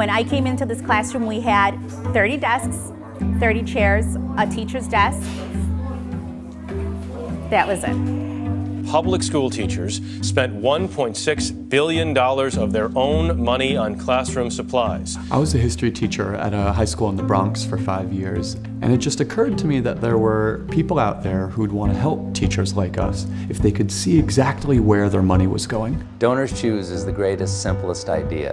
When I came into this classroom, we had 30 desks, 30 chairs, a teacher's desk. That was it public school teachers spent $1.6 billion of their own money on classroom supplies. I was a history teacher at a high school in the Bronx for five years, and it just occurred to me that there were people out there who'd want to help teachers like us if they could see exactly where their money was going. Donors Choose is the greatest, simplest idea.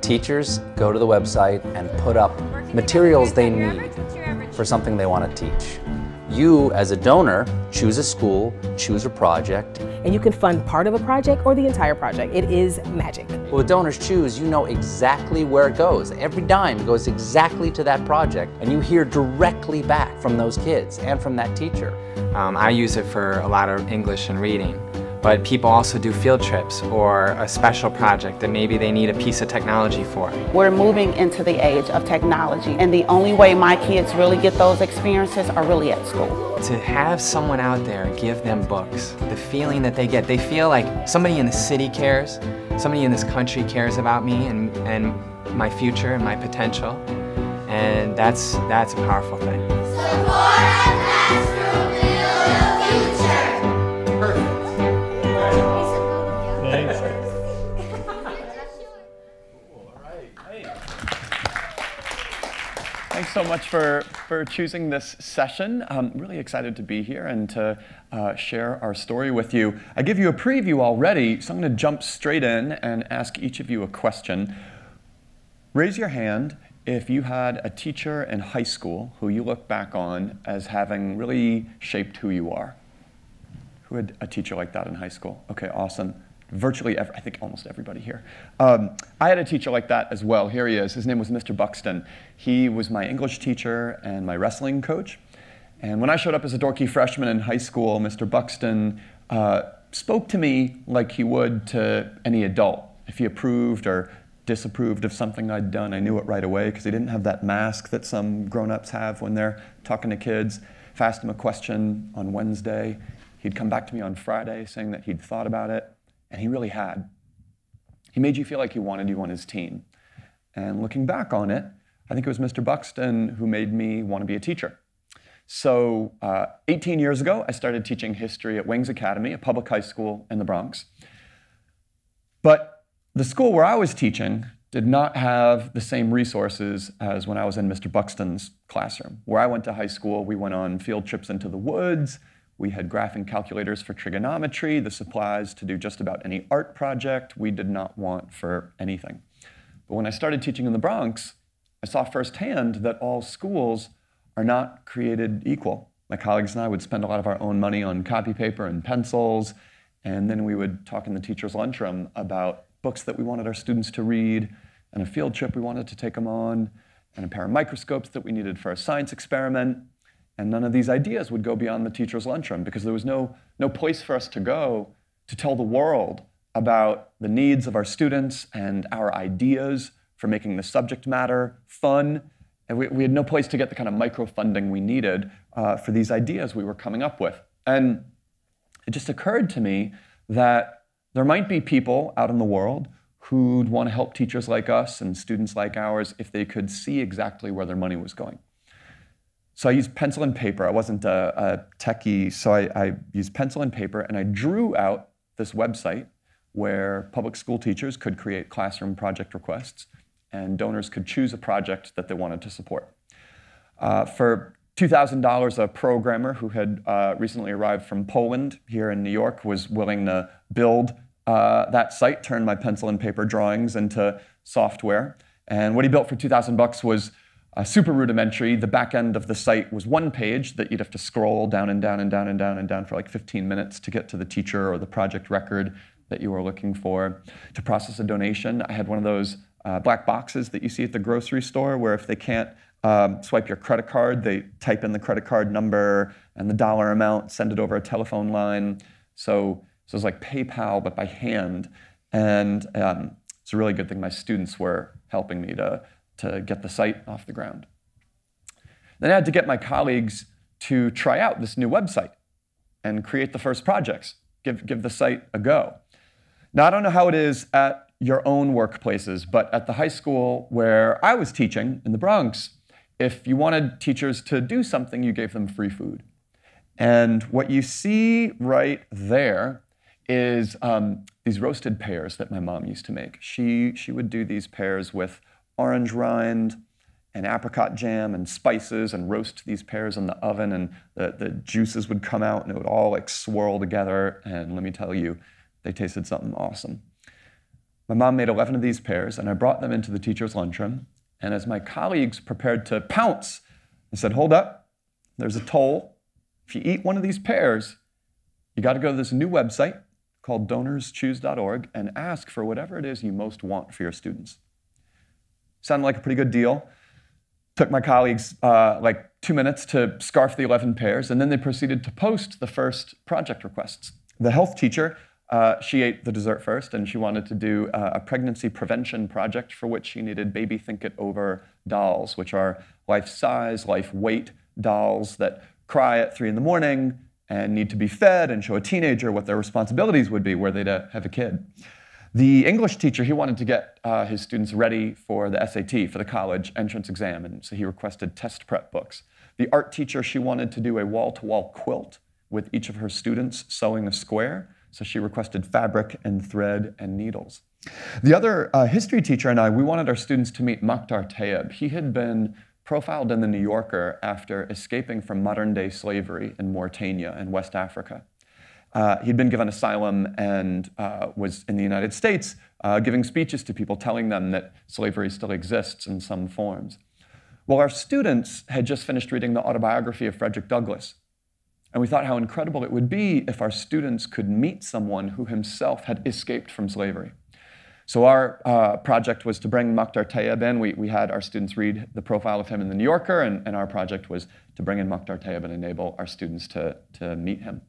Teachers go to the website and put up materials they need for something they want to teach. You, as a donor, choose a school, choose a project. And you can fund part of a project or the entire project. It is magic. Well, with Donors Choose, you know exactly where it goes. Every dime goes exactly to that project, and you hear directly back from those kids and from that teacher. Um, I use it for a lot of English and reading but people also do field trips or a special project that maybe they need a piece of technology for. We're moving into the age of technology, and the only way my kids really get those experiences are really at school. To have someone out there give them books, the feeling that they get, they feel like somebody in the city cares, somebody in this country cares about me and, and my future and my potential, and that's, that's a powerful thing. Thanks so much for, for choosing this session. I'm really excited to be here and to uh, share our story with you. I give you a preview already, so I'm going to jump straight in and ask each of you a question. Raise your hand if you had a teacher in high school who you look back on as having really shaped who you are. Who had a teacher like that in high school? Okay, awesome virtually, every, I think almost everybody here. Um, I had a teacher like that as well. Here he is. His name was Mr. Buxton. He was my English teacher and my wrestling coach. And when I showed up as a dorky freshman in high school, Mr. Buxton uh, spoke to me like he would to any adult. If he approved or disapproved of something I'd done, I knew it right away because he didn't have that mask that some grown ups have when they're talking to kids. If I asked him a question on Wednesday, he'd come back to me on Friday saying that he'd thought about it and he really had. He made you feel like he wanted you on his team. And looking back on it, I think it was Mr. Buxton who made me want to be a teacher. So, uh, 18 years ago, I started teaching history at Wings Academy, a public high school in the Bronx. But the school where I was teaching did not have the same resources as when I was in Mr. Buxton's classroom. Where I went to high school, we went on field trips into the woods, we had graphing calculators for trigonometry, the supplies to do just about any art project we did not want for anything. But when I started teaching in the Bronx, I saw firsthand that all schools are not created equal. My colleagues and I would spend a lot of our own money on copy paper and pencils, and then we would talk in the teacher's lunchroom about books that we wanted our students to read, and a field trip we wanted to take them on, and a pair of microscopes that we needed for a science experiment. And none of these ideas would go beyond the teacher's lunchroom because there was no, no place for us to go to tell the world about the needs of our students and our ideas for making the subject matter fun. And we, we had no place to get the kind of micro funding we needed uh, for these ideas we were coming up with. And it just occurred to me that there might be people out in the world who'd want to help teachers like us and students like ours if they could see exactly where their money was going. So I used pencil and paper. I wasn't a, a techie, so I, I used pencil and paper, and I drew out this website where public school teachers could create classroom project requests and donors could choose a project that they wanted to support. Uh, for $2,000, a programmer who had uh, recently arrived from Poland here in New York was willing to build uh, that site, turn my pencil and paper drawings into software. And what he built for 2,000 bucks was uh, super rudimentary. The back end of the site was one page that you'd have to scroll down and down and down and down and down for like 15 minutes to get to the teacher or the project record that you were looking for. To process a donation, I had one of those uh, black boxes that you see at the grocery store where if they can't um, swipe your credit card, they type in the credit card number and the dollar amount, send it over a telephone line. So, so it was like PayPal, but by hand. And um, it's a really good thing my students were helping me to to get the site off the ground. Then I had to get my colleagues to try out this new website and create the first projects, give, give the site a go. Now, I don't know how it is at your own workplaces, but at the high school where I was teaching in the Bronx, if you wanted teachers to do something, you gave them free food. And what you see right there is um, these roasted pears that my mom used to make. She, she would do these pears with orange rind and apricot jam and spices and roast these pears in the oven and the, the juices would come out and it would all like swirl together. And let me tell you, they tasted something awesome. My mom made 11 of these pears and I brought them into the teacher's lunchroom. And as my colleagues prepared to pounce, I said, hold up, there's a toll. If you eat one of these pears, you got to go to this new website called donorschoose.org and ask for whatever it is you most want for your students. Sounded like a pretty good deal. Took my colleagues uh, like two minutes to scarf the 11 pears, and then they proceeded to post the first project requests. The health teacher, uh, she ate the dessert first, and she wanted to do uh, a pregnancy prevention project for which she needed baby think it over dolls, which are life size, life weight dolls that cry at three in the morning and need to be fed and show a teenager what their responsibilities would be were they to have a kid. The English teacher, he wanted to get uh, his students ready for the SAT, for the college entrance exam, and so he requested test prep books. The art teacher, she wanted to do a wall to wall quilt with each of her students sewing a square, so she requested fabric and thread and needles. The other uh, history teacher and I, we wanted our students to meet Mokhtar Tayeb. He had been profiled in the New Yorker after escaping from modern day slavery in Mauritania in West Africa. Uh, he'd been given asylum and uh, was in the United States uh, giving speeches to people telling them that slavery still exists in some forms. Well, our students had just finished reading the autobiography of Frederick Douglass. And we thought how incredible it would be if our students could meet someone who himself had escaped from slavery. So our uh, project was to bring Mokhtar Tayeb in. We, we had our students read the profile of him in the New Yorker, and, and our project was to bring in Mokhtar Tayeb and enable our students to, to meet him.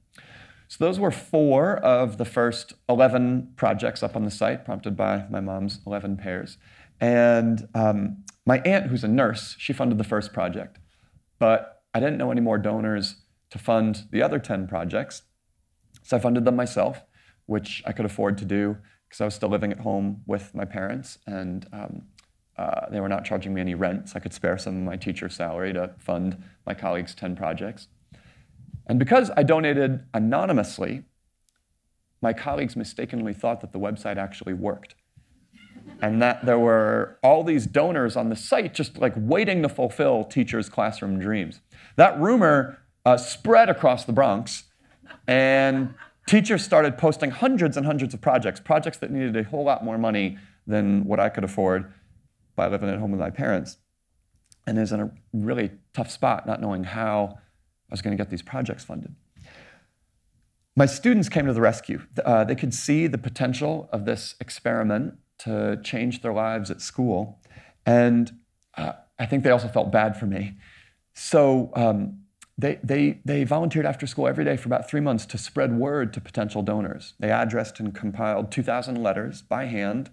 So those were four of the first 11 projects up on the site, prompted by my mom's 11 pears. And um, my aunt, who's a nurse, she funded the first project. But I didn't know any more donors to fund the other 10 projects. So I funded them myself, which I could afford to do because I was still living at home with my parents and um, uh, they were not charging me any rent, so I could spare some of my teacher's salary to fund my colleagues' 10 projects. And because I donated anonymously, my colleagues mistakenly thought that the website actually worked. And that there were all these donors on the site just like waiting to fulfill teachers' classroom dreams. That rumor uh, spread across the Bronx, and teachers started posting hundreds and hundreds of projects, projects that needed a whole lot more money than what I could afford by living at home with my parents. And is in a really tough spot, not knowing how I was going to get these projects funded. My students came to the rescue. Uh, they could see the potential of this experiment to change their lives at school. And uh, I think they also felt bad for me. So um, they, they, they volunteered after school every day for about three months to spread word to potential donors. They addressed and compiled 2,000 letters by hand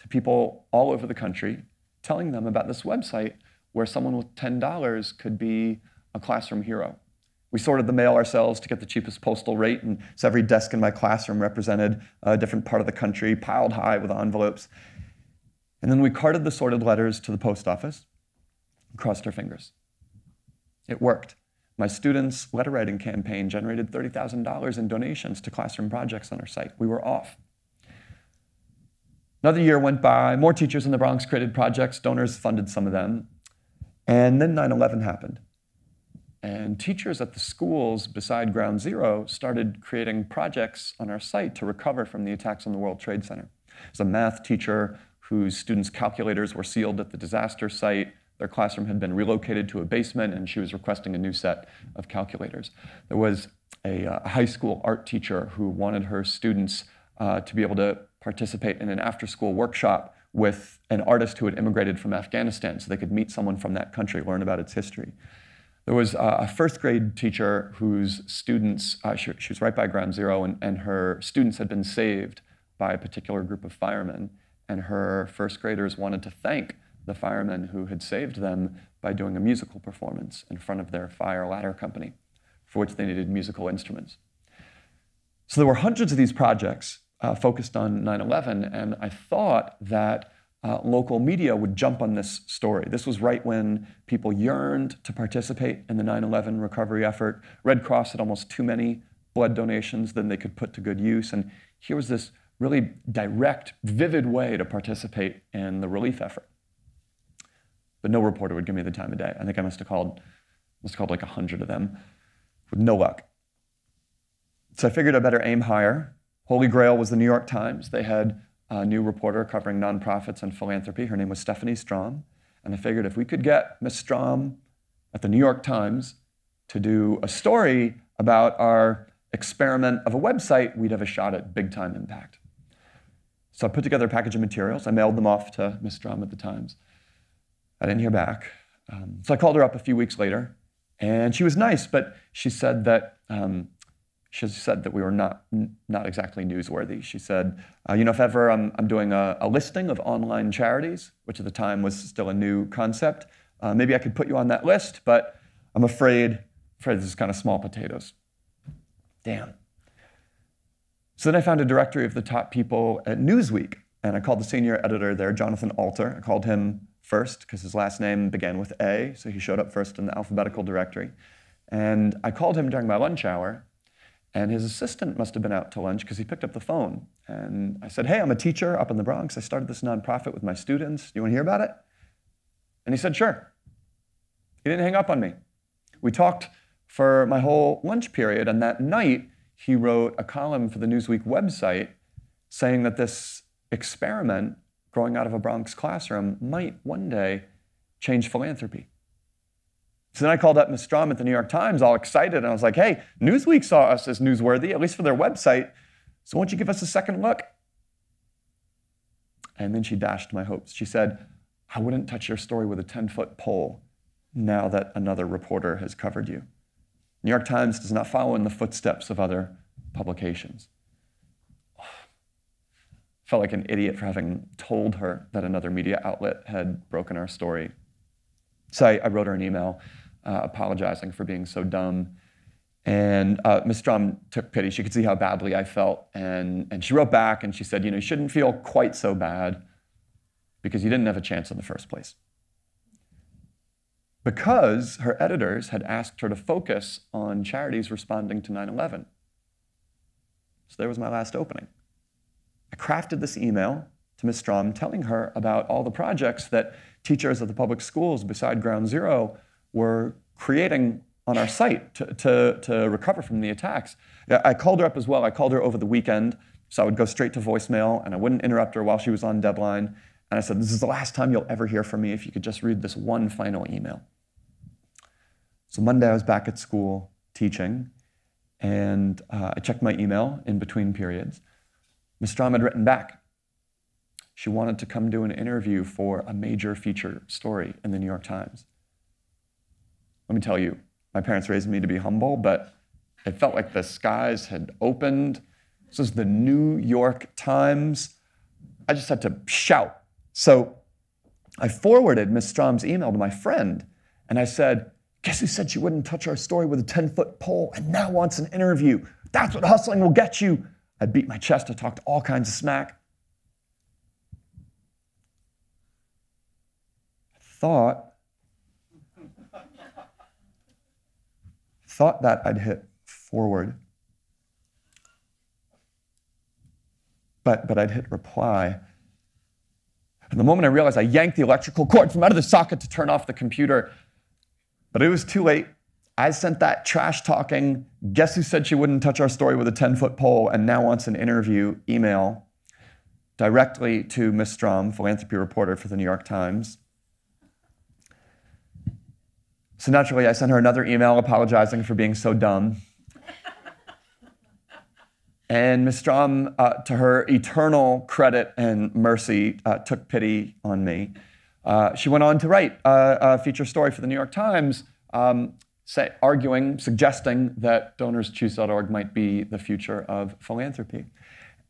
to people all over the country, telling them about this website where someone with $10 could be a classroom hero. We sorted the mail ourselves to get the cheapest postal rate, and so every desk in my classroom represented a different part of the country, piled high with envelopes. And then we carted the sorted letters to the post office and crossed our fingers. It worked. My students' letter writing campaign generated $30,000 in donations to classroom projects on our site. We were off. Another year went by. More teachers in the Bronx created projects. Donors funded some of them. And then 9 11 happened. And teachers at the schools beside Ground Zero started creating projects on our site to recover from the attacks on the World Trade Center. As a math teacher whose students' calculators were sealed at the disaster site, their classroom had been relocated to a basement, and she was requesting a new set of calculators. There was a, uh, high school art teacher who wanted her students uh, to be able to participate in an after school workshop with an artist who had immigrated from Afghanistan so they could meet someone from that country, learn about its history. There was a first grade teacher whose students, uh, she, she, was right by ground zero, and, and her students had been saved by a particular group of firemen. And her first graders wanted to thank the firemen who had saved them by doing a musical performance in front of their fire ladder company, for which they needed musical instruments. So there were hundreds of these projects uh, focused on 9 11, and I thought that uh, local media would jump on this story. This was right when people yearned to participate in the 9 11 recovery effort. Red Cross had almost too many blood donations than they could put to good use. And here was this really direct, vivid way to participate in the relief effort. But no reporter would give me the time of day. I think I must have called, must have called like 100 of them with no luck. So I figured I better aim higher. Holy Grail was the New York Times. They had a new reporter covering nonprofits and philanthropy. Her name was Stephanie Strom. And I figured if we could get Ms. Strom at the New York Times to do a story about our experiment of a website, we'd have a shot at big time impact. So I put together a package of materials. I mailed them off to Ms. Strom at the Times. I didn't hear back. Um, so I called her up a few weeks later, and she was nice, but she said that um, she said that we were not, not exactly newsworthy. She said, uh, you know, if ever I'm, I'm doing a, a, listing of online charities, which at the time was still a new concept, uh, maybe I could put you on that list, but I'm afraid, afraid this is kind of small potatoes. Damn. So then I found a directory of the top people at Newsweek, and I called the senior editor there, Jonathan Alter. I called him first because his last name began with A, so he showed up first in the alphabetical directory. And I called him during my lunch hour, and his assistant must have been out to lunch because he picked up the phone. And I said, Hey, I'm a teacher up in the Bronx. I started this nonprofit with my students. You want to hear about it? And he said, Sure. He didn't hang up on me. We talked for my whole lunch period, and that night he wrote a column for the Newsweek website saying that this experiment growing out of a Bronx classroom might one day change philanthropy. So then I called up Ms. Strom at the New York Times, all excited, and I was like, hey, Newsweek saw us as newsworthy, at least for their website, so won't you give us a second look? And then she dashed my hopes. She said, I wouldn't touch your story with a 10 foot pole now that another reporter has covered you. New York Times does not follow in the footsteps of other publications. Felt like an idiot for having told her that another media outlet had broken our story. So I, I wrote her an email uh, apologizing for being so dumb. And uh, Ms. Strom took pity. She could see how badly I felt. And, and she wrote back and she said, You know, you shouldn't feel quite so bad because you didn't have a chance in the first place. Because her editors had asked her to focus on charities responding to 9 11. So there was my last opening. I crafted this email to Ms. Strom telling her about all the projects that teachers at the public schools beside Ground Zero were creating on our site to, to, to recover from the attacks. I called her up as well. I called her over the weekend, so I would go straight to voicemail and I wouldn't interrupt her while she was on deadline. And I said, This is the last time you'll ever hear from me if you could just read this one final email. So Monday, I was back at school teaching, and uh, I checked my email in between periods. Ms. Strom had written back. She wanted to come do an interview for a major feature story in the New York Times. Let me tell you, my parents raised me to be humble, but it felt like the skies had opened. This was the New York Times. I just had to shout. So I forwarded Miss Strom's email to my friend, and I said, Guess who said she wouldn't touch our story with a 10 foot pole and now wants an interview? That's what hustling will get you. I beat my chest, I talked all kinds of smack. I thought thought that I'd hit forward. But, but I'd hit reply. And the moment I realized I yanked the electrical cord from out of the socket to turn off the computer, but it was too late. I sent that trash talking, guess who said she wouldn't touch our story with a 10 foot pole and now wants an interview email directly to Ms. Strom, philanthropy reporter for the New York Times. So naturally, I sent her another email apologizing for being so dumb. and Ms. Strom, uh, to her eternal credit and mercy, uh, took pity on me. Uh, she went on to write a feature story for the New York Times, um, say, arguing, suggesting that donorschoose.org might be the future of philanthropy.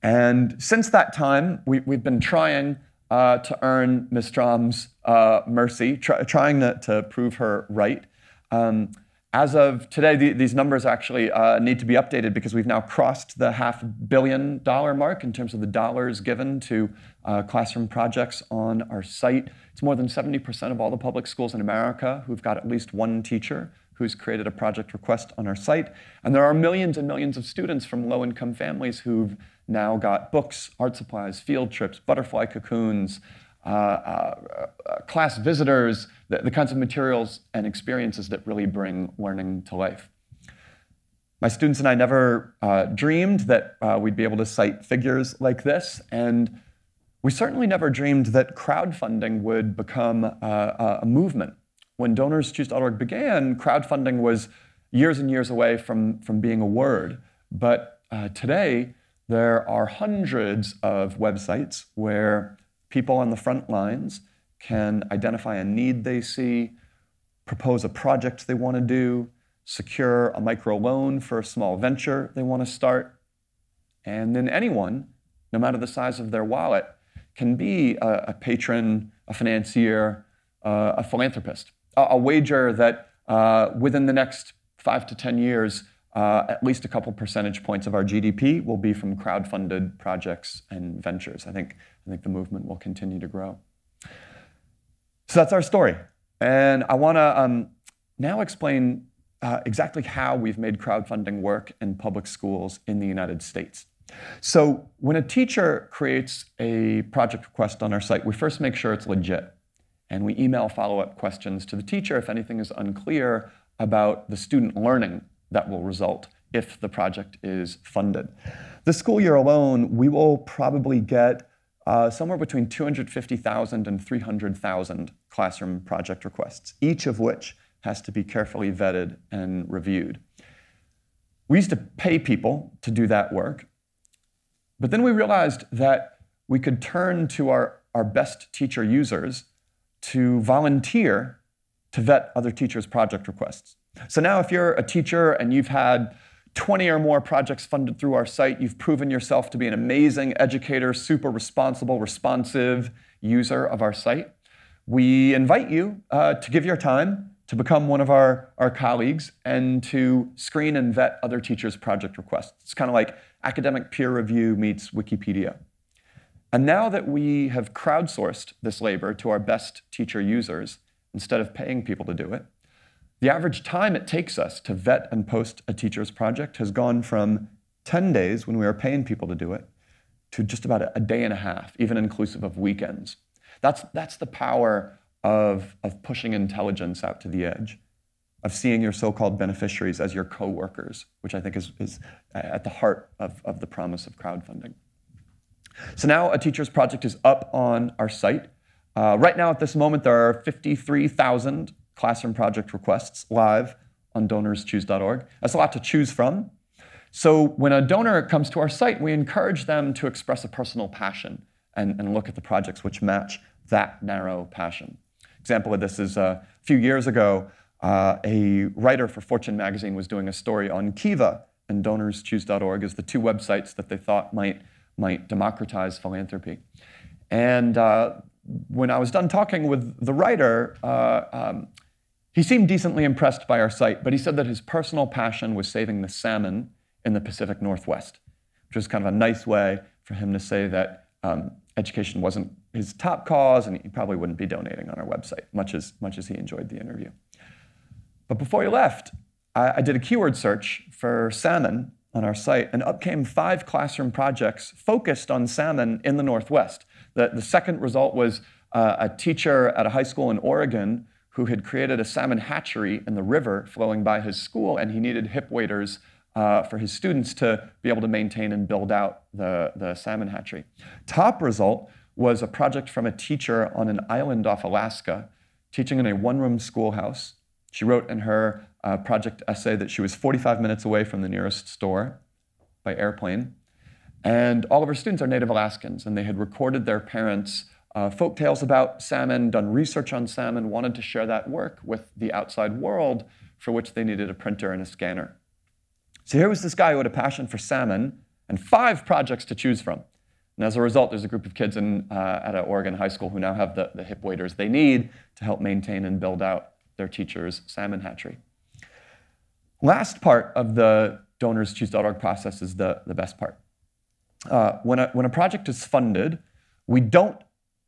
And since that time, we, have been trying uh, to earn Ms. Strom's uh, mercy, try, trying to, to, prove her right. Um, As of today, the, these numbers actually uh, need to be updated because we've now crossed the half billion dollar mark in terms of the dollars given to uh, classroom projects on our site. It's more than 70% of all the public schools in America who've got at least one teacher who's created a project request on our site. And there are millions and millions of students from low income families who've now got books, art supplies, field trips, butterfly cocoons, class visitors, the, the kinds of materials and experiences that really bring learning to life. My students and I never uh, dreamed that uh, we'd be able to cite figures like this, and we certainly never dreamed that crowdfunding would become a movement. When DonorsChoose.org began, crowdfunding was years and years away from, from being a word. But uh, today, there are hundreds of websites where people on the front lines can identify a need they see, propose a project they want to do, secure a micro loan for a small venture they want to start. And then anyone, no matter the size of their wallet, can be a, a patron, a financier, uh, a philanthropist. A, a wager that uh, within the next five to 10 years, uh, at least a couple percentage points of our GDP will be from crowd-funded projects and ventures. I think, I think the movement will continue to grow. So that's our story. And I want to um, now explain uh, exactly how we've made crowdfunding work in public schools in the United States. So when a teacher creates a project request on our site, we first make sure it's legit. And we email follow-up questions to the teacher if anything is unclear about the student learning that will result if the project is funded. The school year alone, we will probably get uh, somewhere between 250,000 and 300,000 classroom project requests, each of which has to be carefully vetted and reviewed. We used to pay people to do that work, but then we realized that we could turn to our, our best teacher users to volunteer to vet other teachers' project requests. So now, if you're a teacher and you've had 20 or more projects funded through our site, you've proven yourself to be an amazing educator, super responsible, responsive user of our site. We invite you uh, to give your time to become one of our, our colleagues and to screen and vet other teachers' project requests. It's kind of like academic peer review meets Wikipedia. And now that we have crowdsourced this labor to our best teacher users, instead of paying people to do it, the average time it takes us to vet and post a teacher's project has gone from 10 days when we were paying people to do it to just about a day and a half, even inclusive of weekends. That's, that's the power of, of pushing intelligence out to the edge, of seeing your so called beneficiaries as your co workers, which I think is, is at the heart of, of the promise of crowdfunding. So now a teacher's project is up on our site. Uh, right now, at this moment, there are 53,000 classroom project requests live on donorschoose.org. That's a lot to choose from. So when a donor comes to our site, we encourage them to express a personal passion and, and look at the projects which match that narrow passion. Example of this is uh, a few years ago, uh, a writer for Fortune magazine was doing a story on Kiva and donorschoose.org as the two websites that they thought might, might democratize philanthropy. And uh, when I was done talking with the writer, uh, um, he seemed decently impressed by our site, but he said that his personal passion was saving the salmon in the Pacific Northwest, which was kind of a nice way for him to say that um, education wasn't his top cause and he probably wouldn't be donating on our website, much as, much as he enjoyed the interview. But before he left, I, I did a keyword search for salmon on our site, and up came five classroom projects focused on salmon in the Northwest. The, the second result was uh, a teacher at a high school in Oregon who had created a salmon hatchery in the river flowing by his school, and he needed hip waders uh, for his students to be able to maintain and build out the, the salmon hatchery. Top result was a project from a teacher on an island off Alaska, teaching in a one-room schoolhouse. She wrote in her uh, project essay that she was 45 minutes away from the nearest store by airplane. And all of her students are Native Alaskans, and they had recorded their parents' uh, folk tales about salmon, done research on salmon, wanted to share that work with the outside world, for which they needed a printer and a scanner. So here was this guy who had a passion for salmon and five projects to choose from. And as a result, there's a group of kids in, uh, at an Oregon high school who now have the, the hip waders they need to help maintain and build out their teacher's salmon hatchery. Last part of the donorschoose.org process is the, the best part. Uh, when, a, when a project is funded, we don't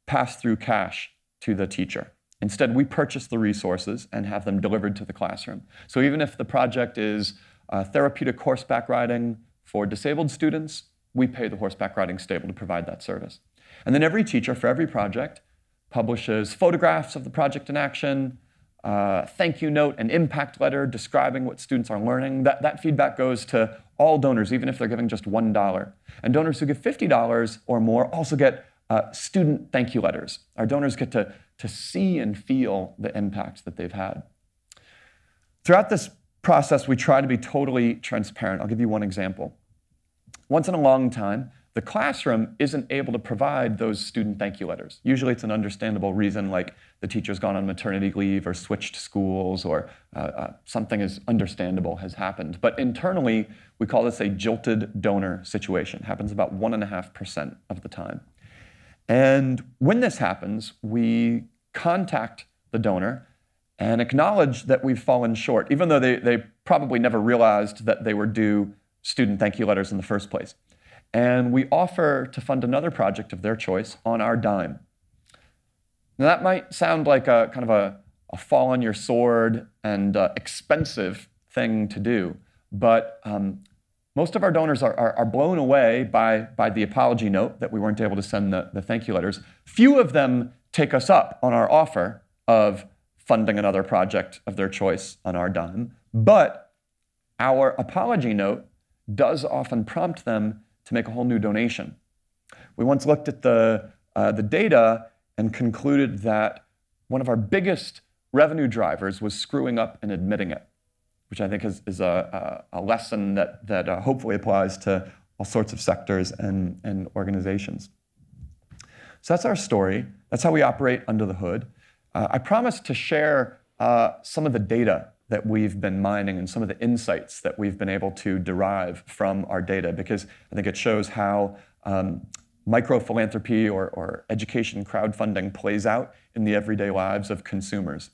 pass through cash to the teacher. Instead, we purchase the resources and have them delivered to the classroom. So even if the project is uh, therapeutic horseback riding for disabled students, we pay the horseback riding stable to provide that service. And then every teacher for every project publishes photographs of the project in action, uh, thank you note, an impact letter describing what students are learning. That, that feedback goes to all donors, even if they're giving just $1. And donors who give $50 or more also get uh, student thank you letters. Our donors get to, to see and feel the impact that they've had. Throughout this process, we try to be totally transparent. I'll give you one example. Once in a long time, the classroom isn't able to provide those student thank you letters. Usually it's an understandable reason, like the teacher's gone on maternity leave or switched schools or uh, uh, something is understandable has happened. But internally, we call this a jilted donor situation. It happens about 1.5% of the time. And when this happens, we contact the donor and acknowledge that we've fallen short, even though they, they probably never realized that they were due student thank you letters in the first place and we offer to fund another project of their choice on our dime. Now, that might sound like a kind of a, a fall on your sword and uh, expensive thing to do, but um, most of our donors are, are, are, blown away by, by the apology note that we weren't able to send the, the thank you letters. Few of them take us up on our offer of funding another project of their choice on our dime, but our apology note does often prompt them to make a whole new donation. We once looked at the, uh, the data and concluded that one of our biggest revenue drivers was screwing up and admitting it, which I think is, is a, a, lesson that, that uh, hopefully applies to all sorts of sectors and, and organizations. So that's our story. That's how we operate under the hood. Uh, I promised to share uh, some of the data that we've been mining and some of the insights that we've been able to derive from our data because I think it shows how um, micro philanthropy or, or education crowdfunding plays out in the everyday lives of consumers.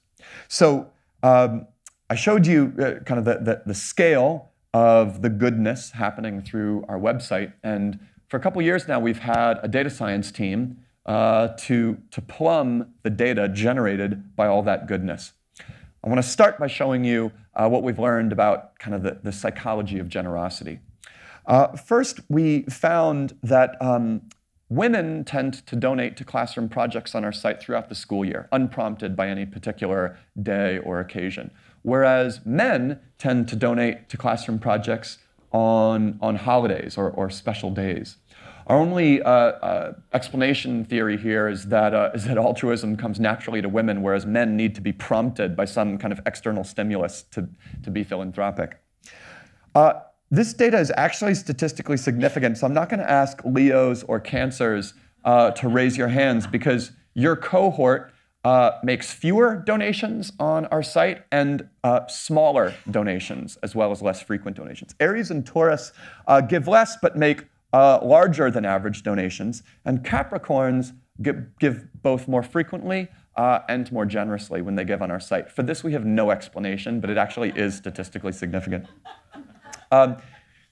So um, I showed you uh, kind of the, the, the, scale of the goodness happening through our website. And for a couple years now, we've had a data science team uh, to, to plumb the data generated by all that goodness. I want to start by showing you uh, what we've learned about kind of the, the psychology of generosity. Uh, first, we found that um, women tend to donate to classroom projects on our site throughout the school year, unprompted by any particular day or occasion, whereas men tend to donate to classroom projects on, on holidays or, or special days. Our only uh, uh, explanation theory here is that, uh, is that altruism comes naturally to women, whereas men need to be prompted by some kind of external stimulus to, to be philanthropic. Uh, this data is actually statistically significant, so I'm not going to ask Leos or Cancers uh, to raise your hands because your cohort uh, makes fewer donations on our site and uh, smaller donations as well as less frequent donations. Aries and Taurus uh, give less but make uh, larger than average donations, and Capricorns give, give both more frequently uh, and more generously when they give on our site. For this, we have no explanation, but it actually is statistically significant. Um,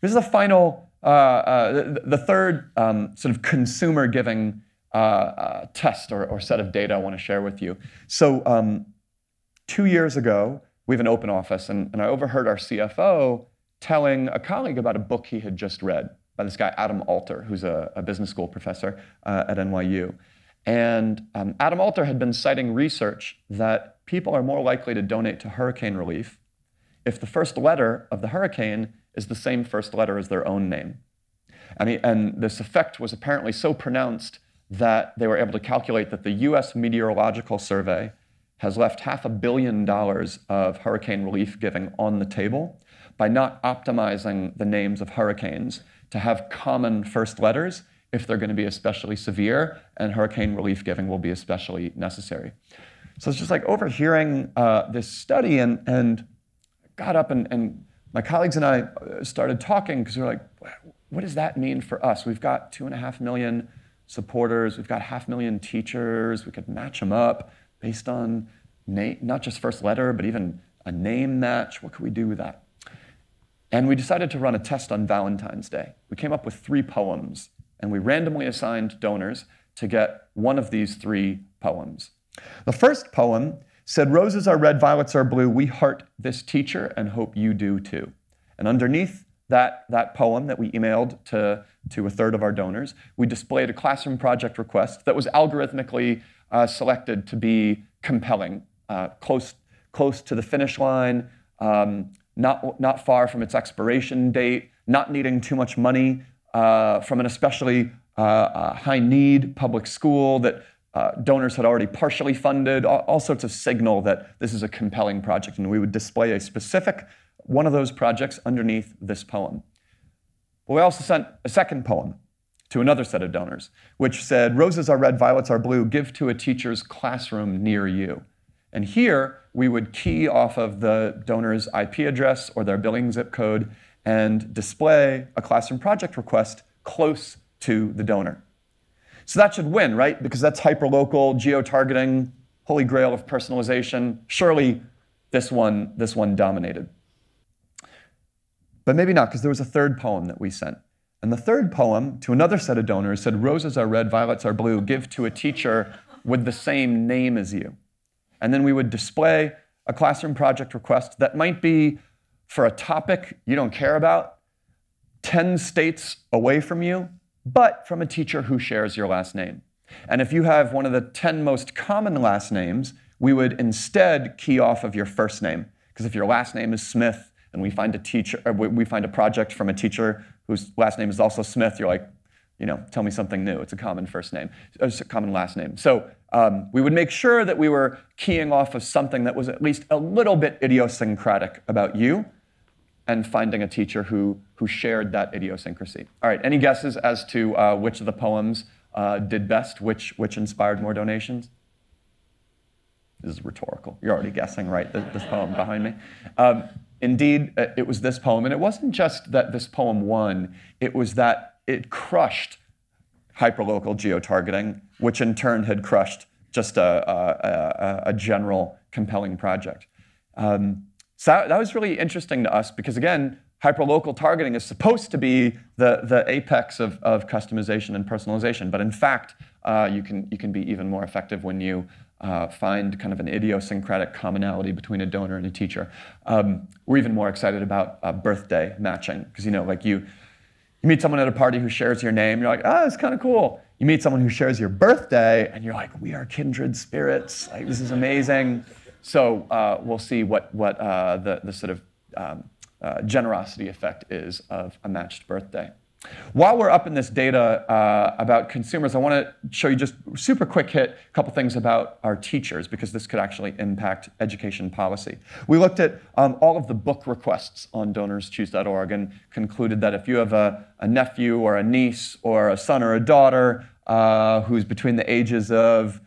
this is the final, uh, the, the, third um, sort of consumer giving uh, uh, test or, or, set of data I want to share with you. So, um, two years ago, we have an open office, and, and I overheard our CFO telling a colleague about a book he had just read by this guy, Adam Alter, who's a, a business school professor uh, at NYU. And um, Adam Alter had been citing research that people are more likely to donate to hurricane relief if the first letter of the hurricane is the same first letter as their own name. And, he, and this effect was apparently so pronounced that they were able to calculate that the US Meteorological Survey has left half a billion dollars of hurricane relief giving on the table by not optimizing the names of hurricanes to have common first letters if they're going to be especially severe, and hurricane relief giving will be especially necessary. So it's just like overhearing uh, this study and, and got up and, and my colleagues and I uh, started talking because we are like, what does that mean for us? We've got two and a half million supporters, we've got half a million teachers, we could match them up based on not just first letter, but even a name match. What could we do with that? And we decided to run a test on Valentine's Day. We came up with three poems, and we randomly assigned donors to get one of these three poems. The first poem said, Roses are red, violets are blue. We heart this teacher and hope you do too. And underneath that, that poem that we emailed to, to a third of our donors, we displayed a classroom project request that was algorithmically uh, selected to be compelling, uh, close, close to the finish line, um, not, not far from its expiration date, not needing too much money uh, from an especially uh, uh, high need public school that uh, donors had already partially funded, all, all, sorts of signal that this is a compelling project. And we would display a specific one of those projects underneath this poem. But we also sent a second poem to another set of donors, which said, Roses are red, violets are blue, give to a teacher's classroom near you. And here we would key off of the donor's IP address or their billing zip code and display a classroom project request close to the donor. So that should win, right? Because that's hyperlocal, geo-targeting, holy grail of personalization. Surely this one, this one dominated. But maybe not, because there was a third poem that we sent. And the third poem to another set of donors said, Roses are red, violets are blue, give to a teacher with the same name as you. And then we would display a classroom project request that might be for a topic you don't care about, 10 states away from you, but from a teacher who shares your last name. And if you have one of the 10 most common last names, we would instead key off of your first name. Because if your last name is Smith and we find a teacher, we find a project from a teacher whose last name is also Smith, you're like, you know, tell me something new. It's a common first name, it's a common last name. So um, we would make sure that we were keying off of something that was at least a little bit idiosyncratic about you and finding a teacher who, who shared that idiosyncrasy. All right, any guesses as to uh, which of the poems uh, did best, which, which inspired more donations? This is rhetorical. You're already guessing, right? This, this poem behind me. Um, indeed, uh, it was this poem. And it wasn't just that this poem won, it was that it crushed hyperlocal geotargeting, which in turn had crushed just a, a, a, a general compelling project. Um, so that, that was really interesting to us because, again, hyperlocal targeting is supposed to be the, the apex of, of customization and personalization. But in fact, uh, you, can, you can be even more effective when you uh, find kind of an idiosyncratic commonality between a donor and a teacher. Um, we're even more excited about uh, birthday matching because, you know, like you, you meet someone at a party who shares your name, you're like, ah, oh, it's kind of cool. You meet someone who shares your birthday, and you're like, we are kindred spirits. Like, this is amazing. So uh, we'll see what, what uh, the, the sort of um, uh, generosity effect is of a matched birthday. While we're up in this data uh, about consumers, I want to show you just super quick hit a couple things about our teachers because this could actually impact education policy. We looked at um, all of the book requests on donorschoose.org and concluded that if you have a, a nephew or a niece or a son or a daughter uh, who's between the ages of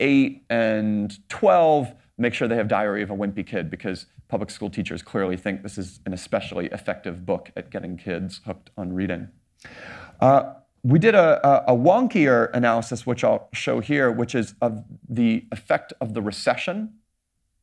8 and 12, make sure they have Diary of a Wimpy Kid because public school teachers clearly think this is an especially effective book at getting kids hooked on reading. Uh, we did a, a, a, wonkier analysis, which I'll show here, which is of the effect of the recession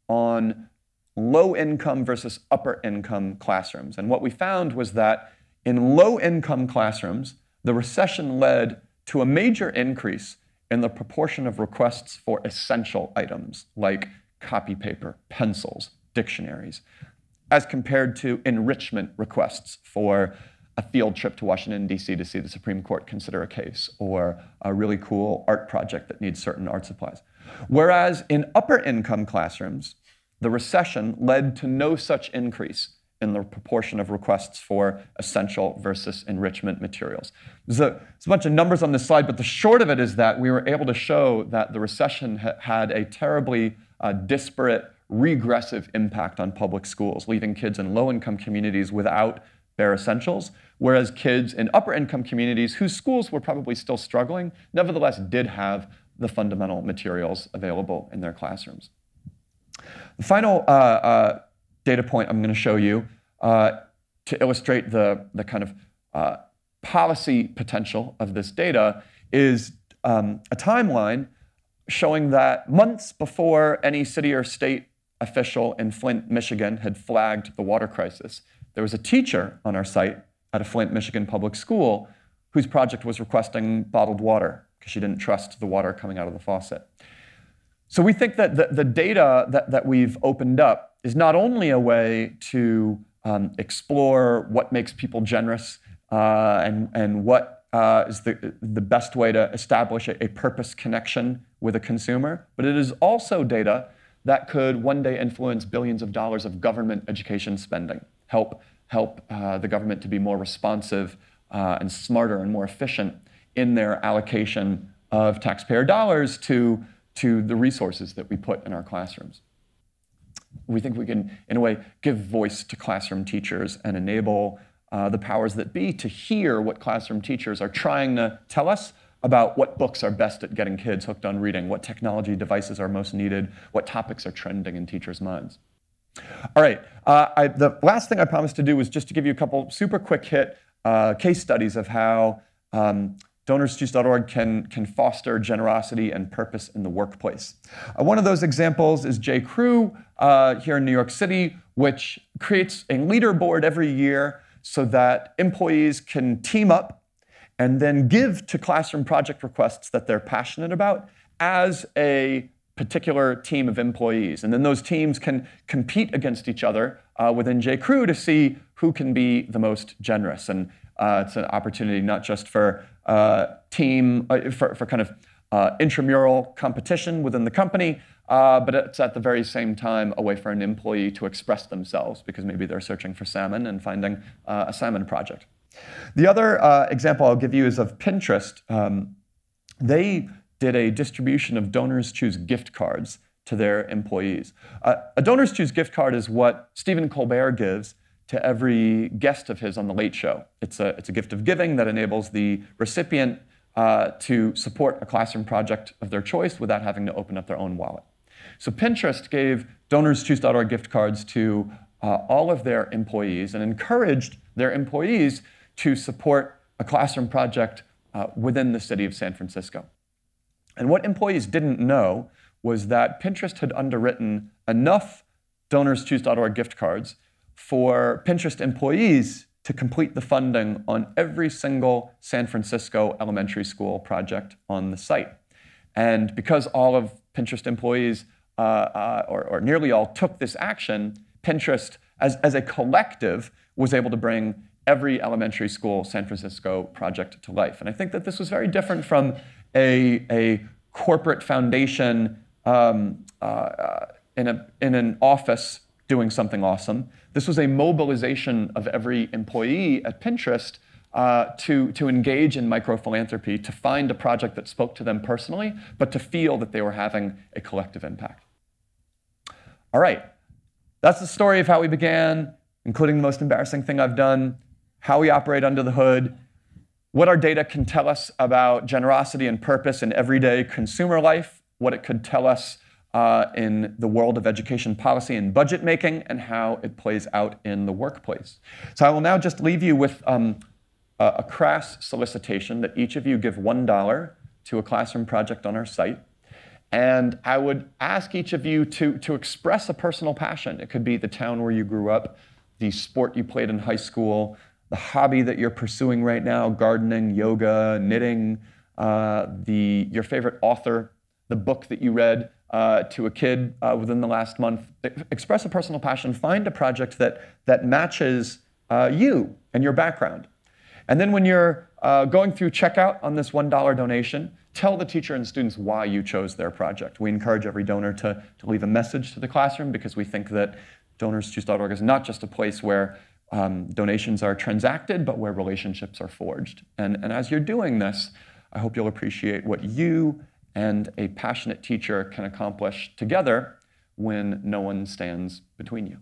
on low income versus upper income classrooms. And what we found was that in low income classrooms, the recession led to a major increase in the proportion of requests for essential items like copy paper, pencils, dictionaries, as compared to enrichment requests for a field trip to Washington, D.C. to see the Supreme Court consider a case, or a really cool art project that needs certain art supplies. Whereas in upper income classrooms, the recession led to no such increase in the proportion of requests for essential versus enrichment materials. There's a, a, bunch of numbers on this slide, but the short of it is that we were able to show that the recession ha had a terribly uh, disparate, regressive impact on public schools, leaving kids in low income communities without bare essentials, whereas kids in upper income communities whose schools were probably still struggling, nevertheless did have the fundamental materials available in their classrooms. The final uh, uh, data point I'm going to show you uh, to illustrate the, the kind of uh, policy potential of this data is um, a timeline showing that months before any city or state official in Flint, Michigan had flagged the water crisis, there was a teacher on our site at a Flint, Michigan public school whose project was requesting bottled water because she didn't trust the water coming out of the faucet. So we think that the, the data that, that we've opened up is not only a way to um, explore what makes people generous uh, and, and what uh, is the, the best way to establish a, a purpose connection with a consumer, but it is also data that could one day influence billions of dollars of government education spending, help, help uh, the government to be more responsive uh, and smarter and more efficient in their allocation of taxpayer dollars to, to the resources that we put in our classrooms. We think we can, in a way, give voice to classroom teachers and enable uh, the powers that be to hear what classroom teachers are trying to tell us about what books are best at getting kids hooked on reading, what technology devices are most needed, what topics are trending in teachers' minds. All right, uh, I, the last thing I promised to do was just to give you a couple super quick hit uh, case studies of how um, DonorsChoose.org can, can foster generosity and purpose in the workplace. Uh, one of those examples is J. Crew uh, here in New York City, which creates a leaderboard every year so that employees can team up and then give to classroom project requests that they're passionate about as a particular team of employees. And then those teams can compete against each other uh, within J.Crew to see who can be the most generous. And uh, it's an opportunity not just for uh, team, uh, for, for kind of uh, intramural competition within the company, uh, but it's at the very same time a way for an employee to express themselves because maybe they're searching for salmon and finding a salmon project. The other example I'll give you is of Pinterest. Um, they did a distribution of Donors Choose gift cards to their employees. Uh, a Donors Choose gift card is what Stephen Colbert gives to every guest of his on The Late Show. It's a, it's a gift of giving that enables the recipient uh, to support a classroom project of their choice without having to open up their own wallet. So Pinterest gave DonorsChoose.org gift cards to uh, all of their employees and encouraged their employees to support a classroom project uh, within the city of San Francisco. And what employees didn't know was that Pinterest had underwritten enough DonorsChoose.org gift cards for Pinterest employees to complete the funding on every single San Francisco elementary school project on the site. And because all of Pinterest employees, uh, uh, or, or, nearly all, took this action, Pinterest, as, as a collective, was able to bring every elementary school San Francisco project to life. And I think that this was very different from a, a corporate foundation um, uh, in, a, in an office doing something awesome. This was a mobilization of every employee at Pinterest uh, to, to engage in microphilanthropy, to find a project that spoke to them personally, but to feel that they were having a collective impact. All right, that's the story of how we began, including the most embarrassing thing I've done how we operate under the hood, what our data can tell us about generosity and purpose in everyday consumer life, what it could tell us uh, in the world of education policy and budget making, and how it plays out in the workplace. So I will now just leave you with um, a, a crass solicitation that each of you give $1 to a classroom project on our site. And I would ask each of you to, to express a personal passion. It could be the town where you grew up, the sport you played in high school, the hobby that you're pursuing right now gardening, yoga, knitting, uh, the, your favorite author, the book that you read uh, to a kid uh, within the last month. Express a personal passion. Find a project that, that matches uh, you and your background. And then when you're uh, going through checkout on this $1 donation, tell the teacher and students why you chose their project. We encourage every donor to, to leave a message to the classroom because we think that DonorsChoose.org is not just a place where um, donations are transacted, but where relationships are forged. And, and as you're doing this, I hope you'll appreciate what you and a passionate teacher can accomplish together when no one stands between you.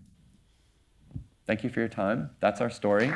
Thank you for your time. That's our story.